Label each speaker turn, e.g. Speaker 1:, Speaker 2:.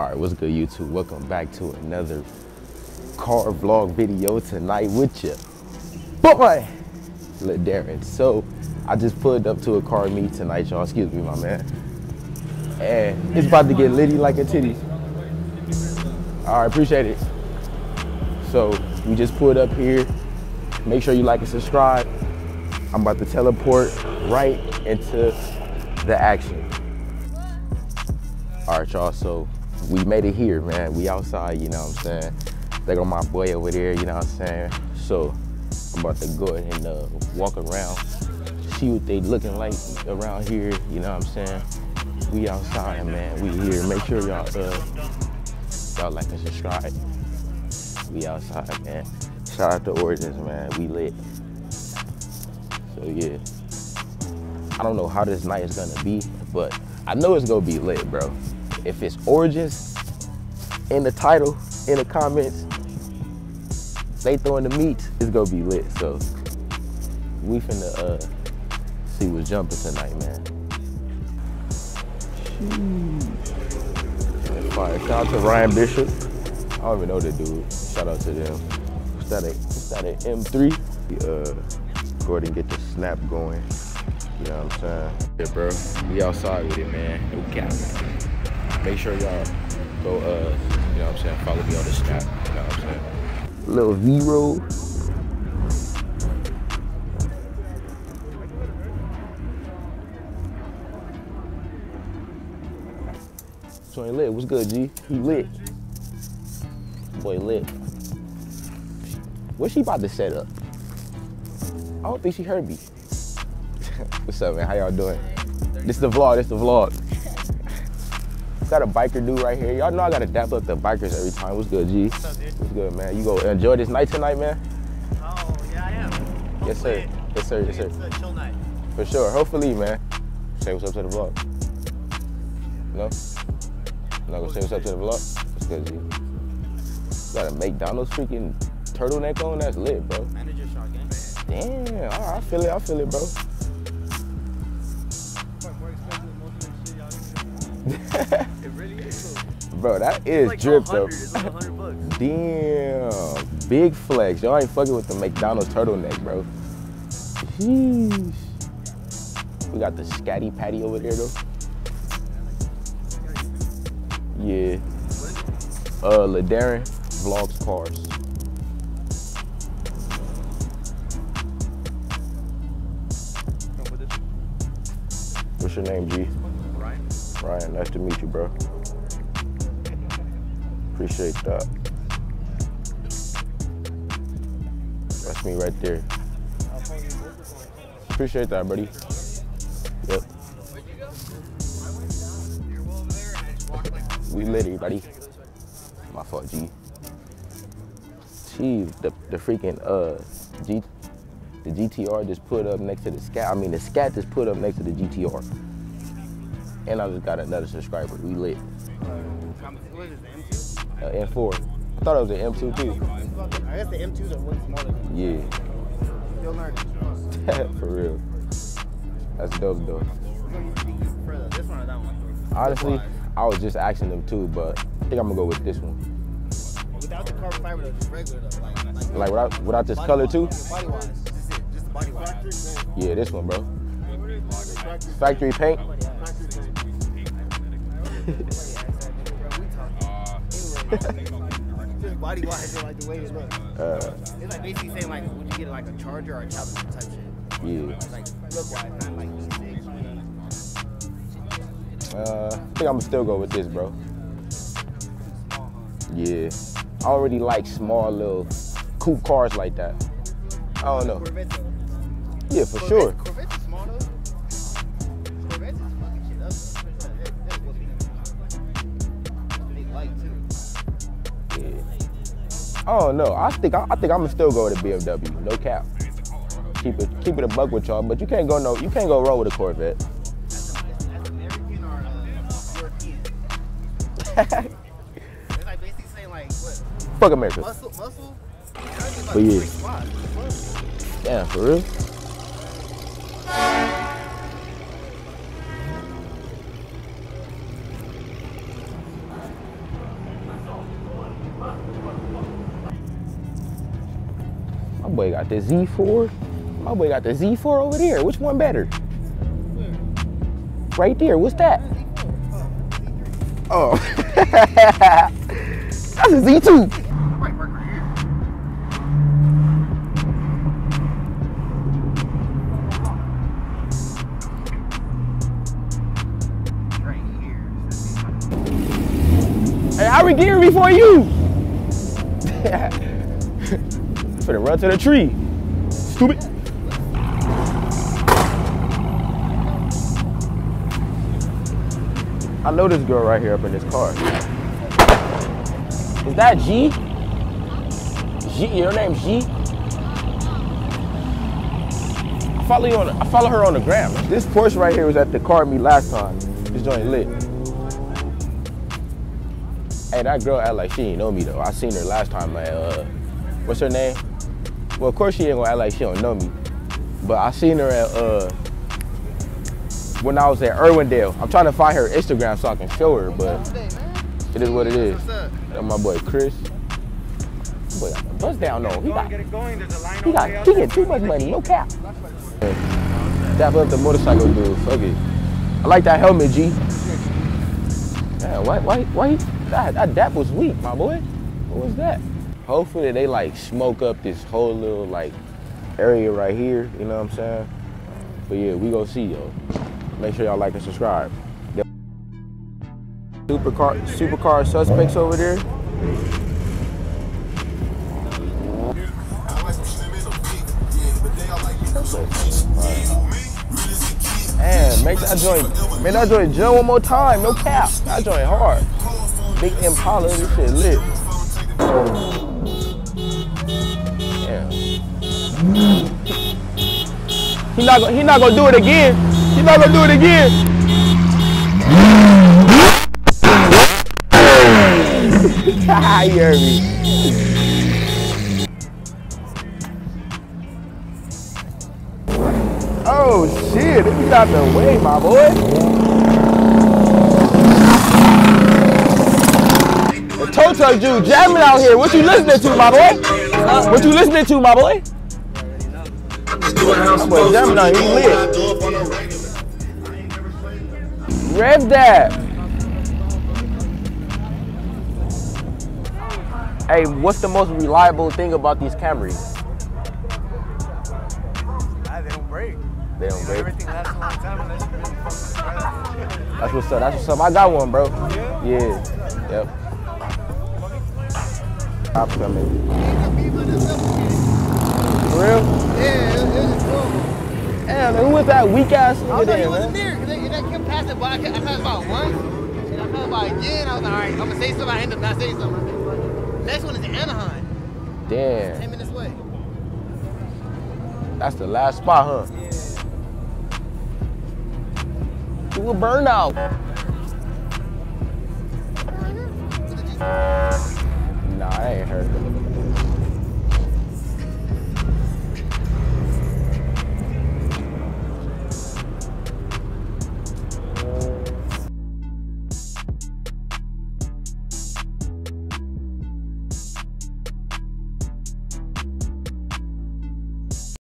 Speaker 1: All right, what's good, YouTube? Welcome back to another car vlog video tonight with you, boy, LaDarren. So, I just pulled up to a car meet tonight, y'all. Excuse me, my man. And it's about to get litty like a titty. All right, appreciate it. So, we just pulled up here. Make sure you like and subscribe. I'm about to teleport right into the action. All right, y'all. So we made it here, man. We outside, you know what I'm saying? They got my boy over there, you know what I'm saying? So I'm about to go and uh, walk around, see what they looking like around here, you know what I'm saying? We outside, man. We here. Make sure y'all uh, y'all like and subscribe. We outside, man. Shout out to Origins, man. We lit. So yeah. I don't know how this night is gonna be, but I know it's gonna be lit, bro. If it's Origins in the title, in the comments, they throwing the meet, it's gonna be lit. So we finna uh, see what's jumping tonight, man. Jeez. Fire. Shout out to Ryan Bishop. I don't even know the dude. Shout out to them. Is that a, is that an M3? Uh, go get the snap going. You know what I'm saying? Yeah, bro. We outside with it, man. No cap. Make sure y'all go, uh, you know what I'm saying, follow me on the snap. You know what I'm saying? Little V-roll. So he lit. What's good, G? He lit. Boy lit. What's she about to set up? I don't think she heard me. What's up, man? How y'all doing? This is the vlog. This is the vlog. Got a biker dude right here. Y'all know I gotta dap up the bikers every time. What's good, G?
Speaker 2: What's up, dude?
Speaker 1: What's good, man? You go enjoy this night tonight, man?
Speaker 2: Oh, yeah, I am.
Speaker 1: Yes, sir.
Speaker 2: Hopefully
Speaker 1: Yes, sir. Yes, sir.
Speaker 2: It's a chill night.
Speaker 1: For sure. Hopefully, man. Say what's up to the vlog. No? Not gonna say what's up to the vlog? What's good, G? Got a McDonald's freaking turtleneck on? That's lit, bro.
Speaker 2: Manager shot game.
Speaker 1: Damn. All right, I feel it. I feel it, bro. Bro, that is
Speaker 2: like
Speaker 1: drip,
Speaker 2: 100.
Speaker 1: though.
Speaker 2: It's like
Speaker 1: Damn, big flex. Y'all ain't fucking with the McDonald's turtleneck, bro. Jeez. We got the scatty patty over there, though. Yeah. Uh, LaDarren vlogs cars.
Speaker 2: Come with this.
Speaker 1: What's your name, G?
Speaker 2: Ryan.
Speaker 1: Ryan, nice to meet you, bro. Appreciate that. That's me right there. Appreciate that, buddy. Yep. We litty, buddy. My fault, G. Gee, the, the freaking uh G the GTR just put up next to the scat. I mean the scat just put up next to the GTR. And I just got another subscriber. We lit.
Speaker 2: What is it, the
Speaker 1: Uh,
Speaker 2: M2?
Speaker 1: M4. I thought it was an M2 too.
Speaker 2: I guess the M2s are one smaller than
Speaker 1: Yeah.
Speaker 2: Still learning.
Speaker 1: For real. That's dope though.
Speaker 2: The- this one or that one?
Speaker 1: Honestly, I was just asking them too, but I think I'm gonna go with this one.
Speaker 2: Without the carbon fiber, though, just regular though. Like, like,
Speaker 1: Like without without this
Speaker 2: body
Speaker 1: color
Speaker 2: wise,
Speaker 1: too?
Speaker 2: Body wise. Just it. Just the body wise.
Speaker 1: Yeah, this one, bro. Factory paint.
Speaker 2: Body wise, like the way it looks.
Speaker 1: Uh,
Speaker 2: It's like basically saying like, would you get like a charger or a tablet type shit?
Speaker 1: yeah.
Speaker 2: Like look wise, not like E6.
Speaker 1: Uh, I think I'm gonna still go with this, bro. Yeah. I already like small little coupe cars like that. I don't know. Yeah, for sure. Don't know. I think I, I think I'm gonna still go with a BMW. No cap. Keep it keep it a bug with y'all, but you can't go no you can't go roll with a Corvette.
Speaker 2: As American or uh, European. It's like basically saying like what
Speaker 1: Fuck America.
Speaker 2: muscle muscle. Like
Speaker 1: But yeah. Damn, for real? Boy got the Z4. My boy got the Z4 over there. Which one better? Right there. What's that? Oh. That's a Z2. Finna run to the tree. Stupid. I know this girl right here up in this car. Is that G? G, your name's G? I follow you on. I follow her on the gram. This Porsche right here was at the car meet last time. This joint lit. Hey, that girl act like she ain't know me though. I seen her last time at uh, what's her name? Well, of course she ain't gonna act like she don't know me, but I seen her at uh when I was at Irwindale. I'm trying to find her Instagram so I can show her, but it is what it is. That's my boy Chris. The bust down though. He got he got he get too much money, no cap. Dap up the motorcycle dude. Fuck it. I like that helmet, G. Yeah, why why why that, that dap was weak, my boy. What was that? Hopefully they like smoke up this whole little like area right here, you know what I'm saying? But yeah, we gonna see y'all. Make sure y'all like and subscribe. Supercar supercar suspects over there. Man, make that joint, make that joint jump one more time, no cap. That joint hard. Big Impala, this shit lit. He not gonna, he not gonna do it again. He not gonna do it again. you heard me. Oh shit, this is out the way, my boy. The dude jamming out here. What you listening to, my boy? What you listening to, my boy? My boy jamming. He lit. Rev that. Hey, what's the most reliable thing about these Camrys?
Speaker 3: Ah, they don't break.
Speaker 1: They don't break.
Speaker 3: Everything lasts a long time unless you really fucking.
Speaker 1: That's what's up. That's what's up. I got one, bro. Yeah. Yep. Cops coming. For real?
Speaker 2: Yeah, it, it was cool.
Speaker 1: Damn, who was that weak ass
Speaker 2: I
Speaker 1: nigga
Speaker 2: was like,
Speaker 1: there,
Speaker 2: you wasn't there. Cause they, they kept passing by. I kept, I passed by once. And I passed by again. I was like, all right, I'm gonna say something. I end up not saying something. I. Next one is Anaheim.
Speaker 1: Damn.
Speaker 2: 10 minutes away.
Speaker 1: That's the last spot, huh? Do a burnout. Nah, I ain't heard.